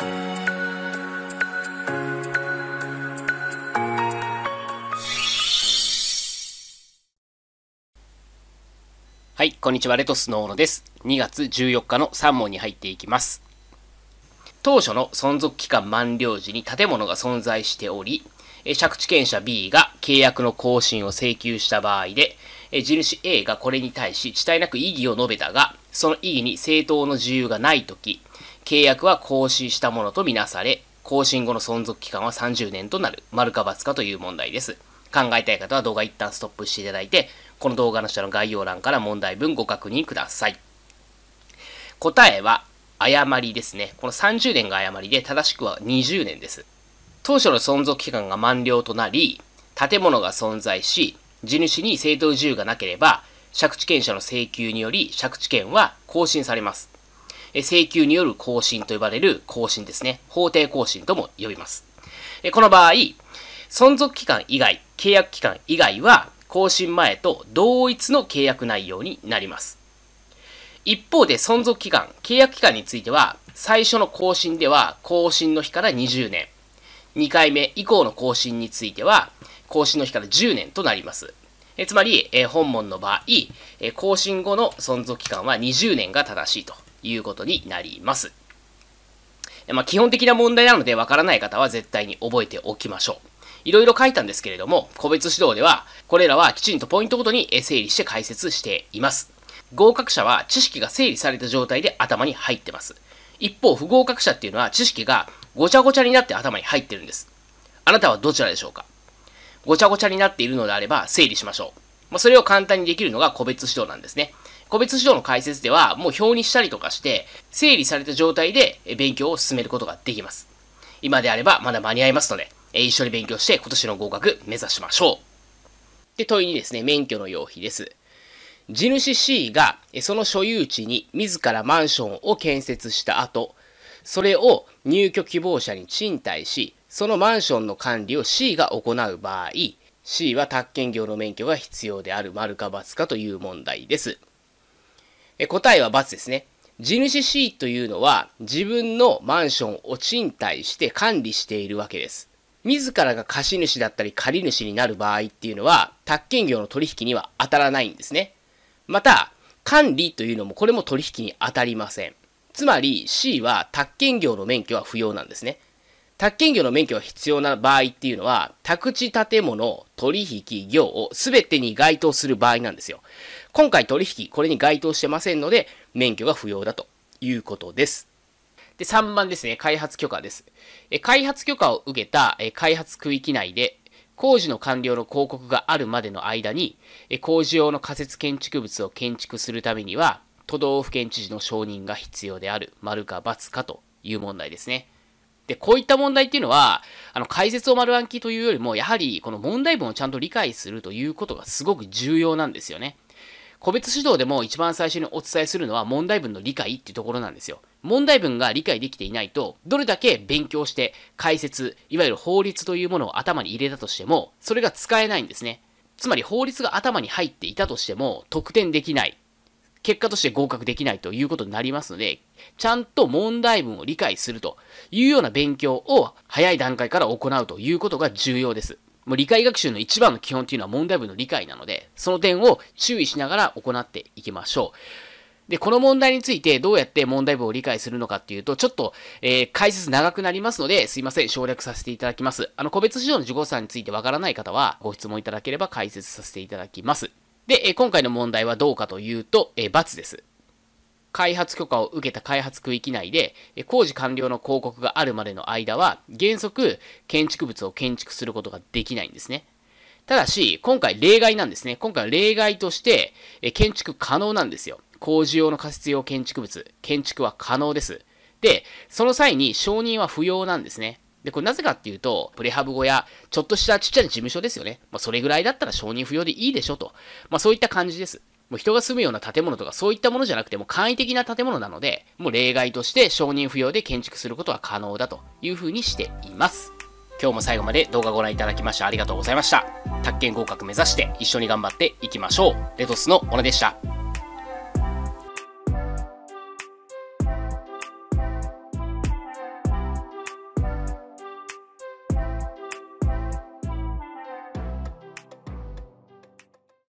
はい、こんにちは、レトスの大野です。2月14日の3問に入っていきます。当初の存続期間満了時に建物が存在しており、借地権者 B が契約の更新を請求した場合で、地主 A がこれに対し、遅滞なく異議を述べたが、その異議に正当の自由がないとき、契約は更新したものとみなされ、更新後の存続期間は30年となる、丸か×かという問題です。考えたい方は動画一旦ストップしていただいて、この動画の下の概要欄から問題文ご確認ください。答えは、誤りですね。この30年が誤りで、正しくは20年です。当初の存続期間が満了となり、建物が存在し、地主に正当自由がなければ、借地権者の請求により借地権は更新されます。請求による更新と呼ばれる更新ですね。法定更新とも呼びます。この場合、存続期間以外、契約期間以外は更新前と同一の契約内容になります。一方で存続期間、契約期間については、最初の更新では更新の日から20年、2回目以降の更新については、更新の日から10年となります。えつまり、え本文の場合、え更新後の存続期間は20年が正しいということになります。えまあ、基本的な問題なので、わからない方は絶対に覚えておきましょう。いろいろ書いたんですけれども、個別指導では、これらはきちんとポイントごとに整理して解説しています。合格者は知識が整理された状態で頭に入ってます。一方、不合格者っていうのは知識がごちゃごちゃになって頭に入ってるんです。あなたはどちらでしょうか？ごちゃごちゃになっているのであれば整理しましょう。まあ、それを簡単にできるのが個別指導なんですね。個別指導の解説ではもう表にしたりとかして整理された状態で勉強を進めることができます。今であればまだ間に合いますので、一緒に勉強して今年の合格目指しましょう。で、問いにですね、免許の用費です。地主 C がその所有地に自らマンションを建設した後、それを入居希望者に賃貸し、そのマンションの管理を C が行う場合、C は宅建業の免許が必要である丸か×かという問題です。え答えは×ですね。地主 C というのは自分のマンションを賃貸して管理しているわけです。自らが貸主だったり借り主になる場合っていうのは、宅建業の取引には当たらないんですね。また、管理というのもこれも取引に当たりません。つまり C は宅建業の免許は不要なんですね。宅建業の免許が必要な場合っていうのは、宅地建物取引業を全てに該当する場合なんですよ。今回取引、これに該当してませんので、免許が不要だということです。で、3番ですね、開発許可です。え開発許可を受けたえ開発区域内で、工事の完了の広告があるまでの間に、工事用の仮設建築物を建築するためには、都道府県知事の承認が必要である、丸か×かという問題ですね。で、こういった問題っていうのは、あの、解説を丸暗記というよりも、やはり、この問題文をちゃんと理解するということがすごく重要なんですよね。個別指導でも一番最初にお伝えするのは問題文の理解っていうところなんですよ。問題文が理解できていないと、どれだけ勉強して解説、いわゆる法律というものを頭に入れたとしても、それが使えないんですね。つまり法律が頭に入っていたとしても、得点できない。結果として合格できないということになりますので、ちゃんと問題文を理解するというような勉強を早い段階から行うということが重要です。もう理解学習の一番の基本っていうのは問題文の理解なので、その点を注意しながら行っていきましょう。で、この問題についてどうやって問題文を理解するのかっていうと、ちょっと、えー、解説長くなりますので、すいません、省略させていただきます。あの、個別指導の受講さんについてわからない方は、ご質問いただければ解説させていただきます。で、今回の問題はどうかというと、え×です。開発許可を受けた開発区域内で、工事完了の広告があるまでの間は、原則、建築物を建築することができないんですね。ただし、今回例外なんですね。今回は例外として、建築可能なんですよ。工事用の仮設用建築物、建築は可能です。で、その際に承認は不要なんですね。で、これなぜかっていうと、プレハブ小屋、ちょっとしたちっちゃな事務所ですよね。まあ、それぐらいだったら承認不要でいいでしょと。まあ、そういった感じです。もう人が住むような建物とかそういったものじゃなくても簡易的な建物なので、もう例外として承認不要で建築することは可能だというふうにしています。今日も最後まで動画ご覧いただきましてありがとうございました。宅建合格目指して一緒に頑張っていきましょう。レトスの小野でした。